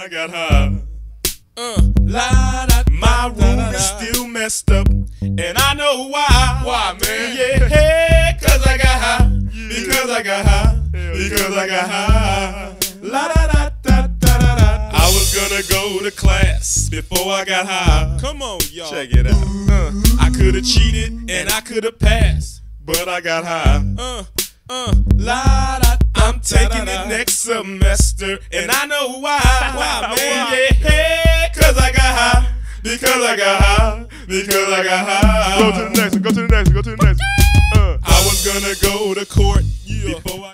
I got high. Uh, la, da, my room is still messed up, and I know why. Why, man? Yeah, cause I got high. Because I got high. Because I got high. La da da da da da da. I was gonna go to class before I got high. Come on, y'all. Check it out. Uh, I could have cheated and I could have passed, but I got high. Uh, uh. La da. I'm taking it next semester, and I know why. Why, man? Yeah, cause I got high. Because I got high. Because I got high. Go to the next one. Go to the next one. Go to the next one. Uh. I was gonna go to court Yeah. before I.